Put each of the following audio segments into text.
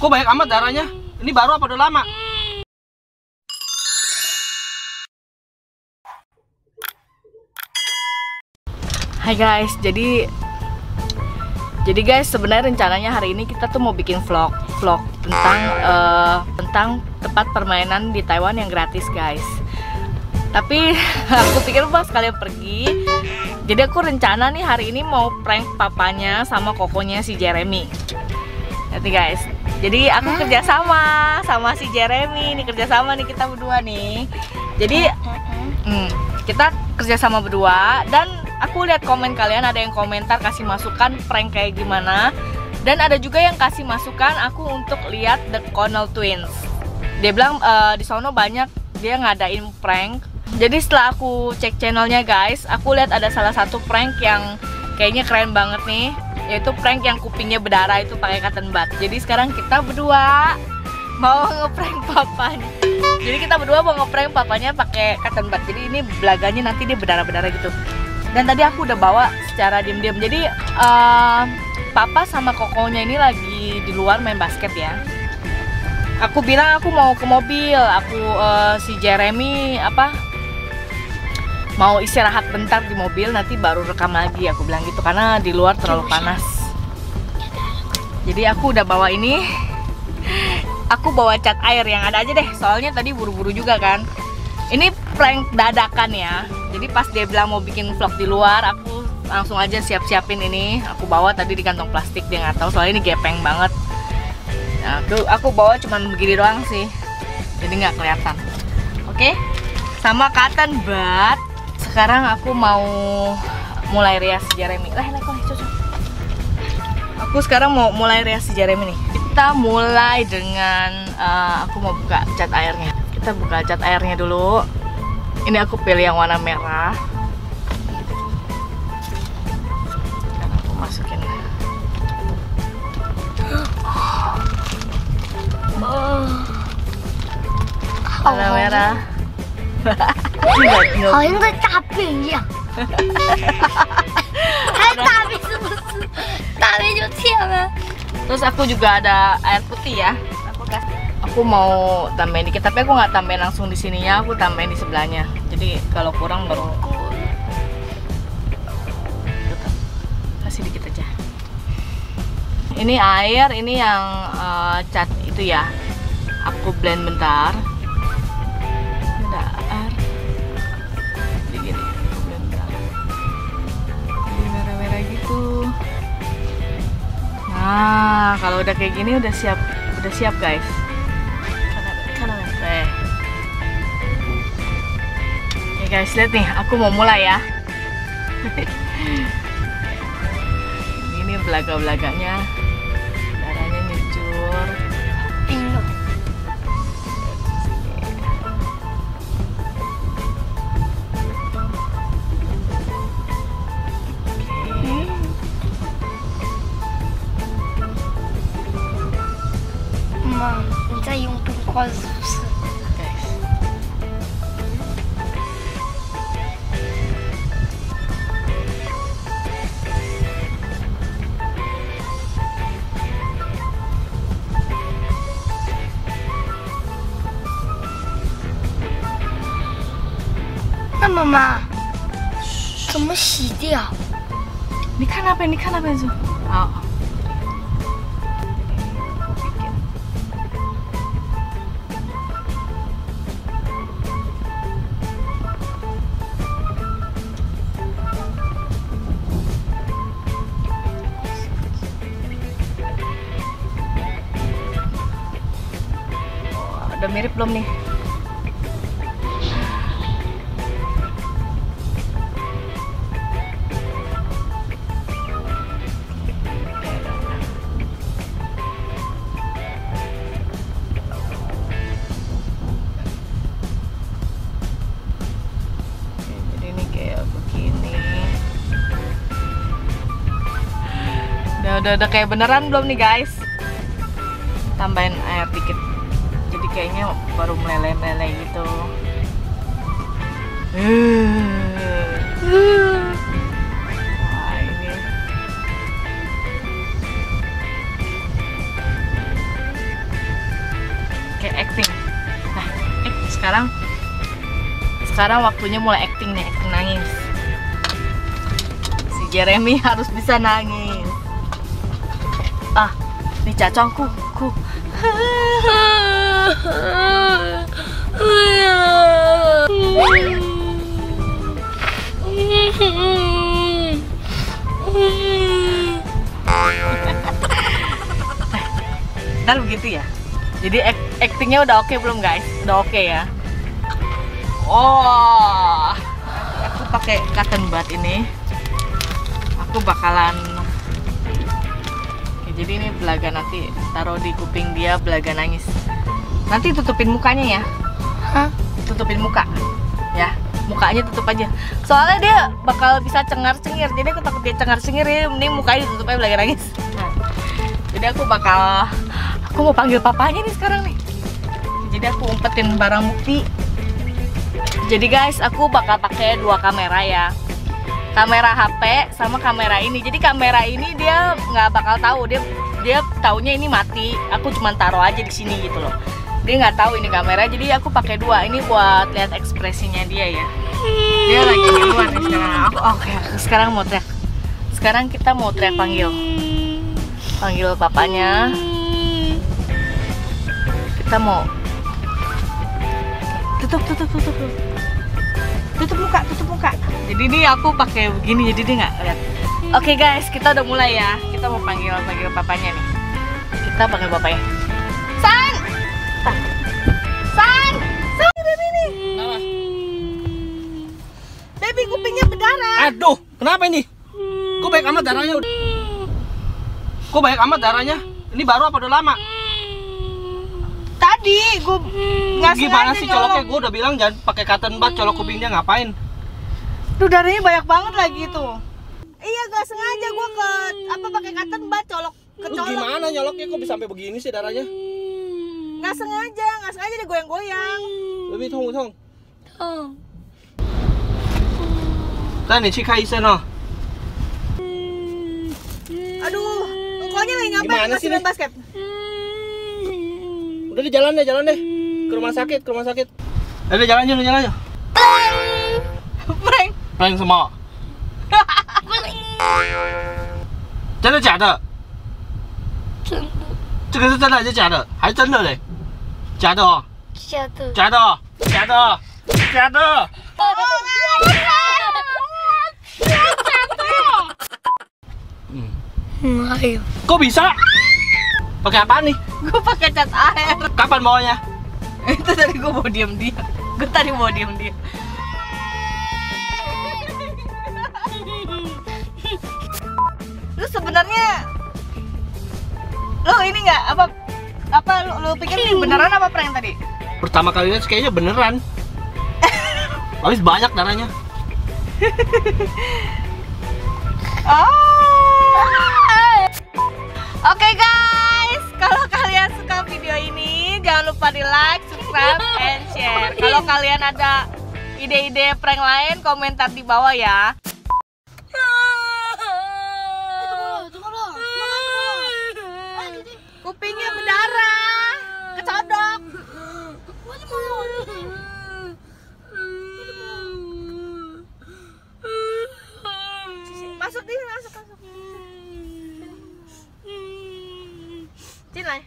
Kok banyak amat darahnya? Ini baru apa udah lama? Hai guys, jadi jadi guys sebenarnya rencananya hari ini kita tuh mau bikin vlog vlog tentang eh, tentang tempat permainan di Taiwan yang gratis guys. Tapi aku pikir pas kalian pergi, jadi aku rencana nih hari ini mau prank papanya sama kokonya si Jeremy. Nanti guys, jadi aku kerja sama sama si Jeremy nih kerja sama nih kita berdua nih. Jadi Hmm, kita kerjasama berdua dan aku lihat komen kalian ada yang komentar kasih masukan prank kayak gimana dan ada juga yang kasih masukan aku untuk lihat The Connell Twins. Dia bilang eh, di sono banyak dia ngadain prank. Jadi setelah aku cek channelnya guys, aku lihat ada salah satu prank yang kayaknya keren banget nih, yaitu prank yang kupingnya berdarah itu pakai cotton bud. Jadi sekarang kita berdua mau ngeprank papanya. Jadi kita berdua mau ngeprank papanya pakai cotton bud. Jadi ini belaganya nanti dia berdarah-berdarah gitu. Dan tadi aku udah bawa secara diam-diam. Jadi eh, papa sama kokonya ini lagi di luar main basket ya. Aku bilang aku mau ke mobil. Aku eh, si Jeremy apa mau istirahat bentar di mobil nanti baru rekam lagi aku bilang gitu. Karena di luar terlalu panas. Jadi aku udah bawa ini. Aku bawa cat air yang ada aja deh. Soalnya tadi buru-buru juga kan. Ini prank dadakan ya. Jadi pas dia bilang mau bikin vlog di luar aku langsung aja siap-siapin ini. Aku bawa tadi di kantong plastik dia nggak tahu. Soalnya ini gepeng banget. Nah, aku aku bawa cuman begini doang sih. Jadi nggak kelihatan. Oke? Sama cotton bud sekarang aku mau mulai rias Jeremy. Lah lah cocok. Aku sekarang mau mulai rias si Jeremy nih. Kita mulai dengan eh, aku mau buka cat airnya. Kita buka cat airnya dulu. Ini aku pilih yang warna merah. Dan aku masukin. Warna merah 好像在大便一样。还大便是不是？大便就这样啊？ Terus aku juga ada air putih ya. Aku kasih. Aku mau tambahin dikit, tapi aku nggak tambahin langsung di sininya, aku tambahin di sebelahnya. Jadi kalau kurang baru kasih dikit aja. Ini air, ini yang eh, cat itu ya. Aku blend bentar. Kalau udah kayak gini udah siap, udah siap guys. Kanan, kanan, eh. Oke guys, lihat nih, aku mau mulai ya. ini belaga-belaganya, darahnya nyucur. 啊，你在用冰块是不是？对。那妈妈怎么洗掉？你看那边，你看那边，走。好。Udah mirip belum nih? Udah, udah kayak beneran belum nih guys? Tambahin air dikit kayaknya baru meleleh-meleleh gitu. Kayak acting. Nah eh, sekarang sekarang waktunya mulai acting nih acting nangis. Si Jeremy harus bisa nangis. Ah ini cacongku ku. Ntar begitu ya. Jadi actingnya udah oke belum guys? Udah oke ya. Oh, aku pakai cotton bud ini. Aku bakalan jadi ini belaga nanti taruh di kuping dia belaga nangis. Nanti tutupin mukanya ya. Hah? Tutupin muka. Ya, mukanya tutup aja. Soalnya dia bakal bisa cengar-cengir. Jadi aku takut dia cengar-cengir ya, mending mukanya ditutup aja belaga nangis. Nah, jadi aku bakal aku mau panggil papanya nih sekarang nih. Jadi aku umpetin barang bukti. Jadi guys, aku bakal pakai dua kamera ya kamera HP sama kamera ini. Jadi kamera ini dia nggak bakal tahu dia dia taunya ini mati. Aku cuman taruh aja di sini gitu loh. Dia nggak tahu ini kamera. Jadi aku pakai dua ini buat lihat ekspresinya dia ya. Dia lagi di luar nih sekarang. Aku oke. sekarang mau teriak. Sekarang kita mau teriak panggil. Panggil papanya. Kita mau tutup tutup tutup tutup tutup muka tutup muka jadi ini aku pakai begini jadi dia nggak lihat oke guys kita udah mulai ya kita mau panggil panggil papanya nih kita panggil bapaknya san san baby nih Kenapa? baby kupingnya berdarah Aduh, kenapa ini? Kok baik amat darahnya? Kok baik amat darahnya? Ini baru apa udah lama? tadi gue nggak Gimana sih coloknya? Gue udah bilang jangan pakai cotton bud colok kupingnya ngapain? Tuh darahnya banyak banget lagi tuh iya gak sengaja gue ke apa pakai cotton bud colok Lu kecolok gimana nyoloknya kok bisa sampai begini sih darahnya? nggak sengaja nggak sengaja dia goyang-goyang Baby tunggu tunggu. 痛。带你去看医生哦。 aduh engkaunya lagi ngapain Gimana masih sih, main Nih? basket Udah di jalan deh, jalan deh. Ke rumah sakit, ke rumah sakit. Udah jalan aja, jalan aja. prank 欢迎什么？真的假的？真的这个是真的还是假的？还真的嘞？ 假的哦，假的。假的哦，假的哦，假的。嗯， Hmm, ayo. kok bisa? Pakai apa nih? gue pakai cat air Kapan bawanya? itu tadi gue mau diem dia gue tadi mau diem dia lu sebenarnya lu ini nggak apa apa lu, lu pikir ini beneran apa prank tadi Pertama kalinya kayaknya beneran. Habis banyak darahnya. Oh. Oke guys, kalau kalian suka video ini jangan lupa di like, subscribe, and share. Kalau kalian ada ide-ide prank lain, komentar di bawah ya. Kupingnya berdarah, kecodok. Masuk di masuk masuk. Cin lah.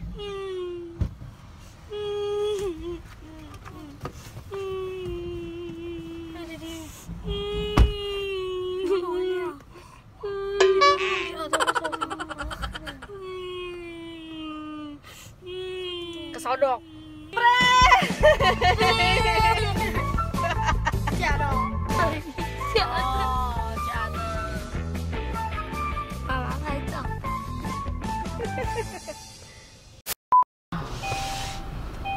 Kesodok.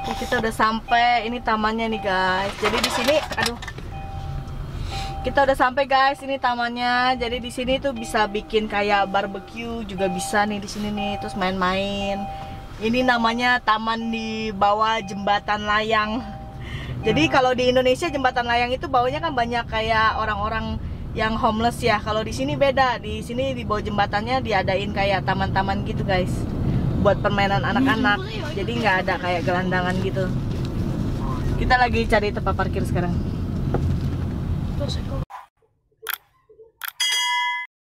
Oke, kita udah sampai ini tamannya nih guys. Jadi di sini, aduh. Kita udah sampai guys, ini tamannya. Jadi di sini tuh bisa bikin kayak barbecue juga bisa nih di sini nih, terus main-main. Ini namanya taman di bawah jembatan layang. Jadi kalau di Indonesia jembatan layang itu bawahnya kan banyak kayak orang-orang yang homeless ya. Kalau di sini beda. Di sini di bawah jembatannya diadain kayak taman-taman gitu guys. Buat permainan anak-anak. Jadi nggak ada kayak gelandangan gitu. Kita lagi cari tempat parkir sekarang.